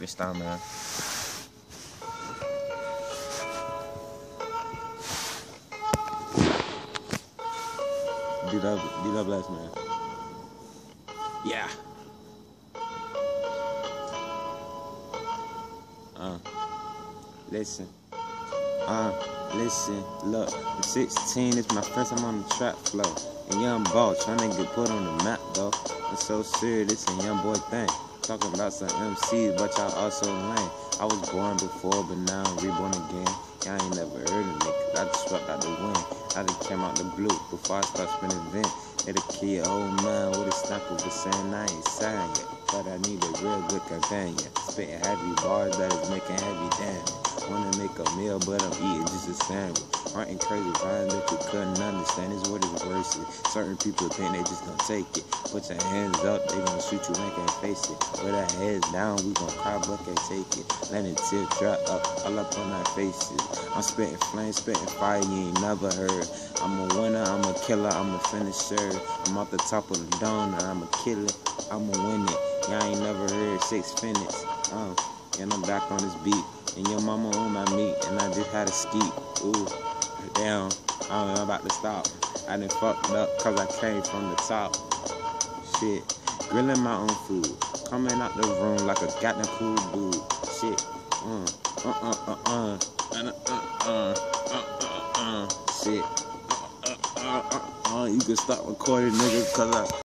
Freestyle, man. D-Dub, D-Dub last man. Yeah. Uh, listen. Uh, listen, look, I'm 16, it's my first time on the trap floor. And young ball trying to get put on the map, though. It's so serious, it's a young boy thing. Talking about some MCs, but y'all also lame. I was born before, but now I'm reborn again. Y'all ain't never heard of me, cause I just swept out the wind. I just came out the blue before I start spinning vent. Hit a kid, old man with a sniper, but saying I ain't signed yet. But I need a real good companion. Spitting heavy bars that is making heavy damage. Wanna make a meal, but I'm eating just a sandwich. Writing crazy rhymes that you couldn't understand is what is worse. Certain people think they just gonna take it. Put your hands up, they gonna shoot you and can't face it. With our heads down, we gonna cry, but can't take it. Letting tears drop up, all up on our faces. I'm spitting flames, spitting fire, you ain't never heard. I'm a winner, I'm a killer, I'm a finisher. I'm off the top of the dome, and I'm a killer, I'm a win it. Y'all ain't never heard six minutes. Uh, and I'm back on this beat. And your mama on my meat, and I just had a ski. Ooh, damn, I don't about to stop. I done fucked up cause I came from the top. Shit, grilling my own food. Coming out the room like a goddamn cool dude. Shit, uh, uh, uh, uh, uh, uh, uh, uh, uh, uh, shit. Uh, uh, uh, uh, uh, you can stop recording, nigga, cause I.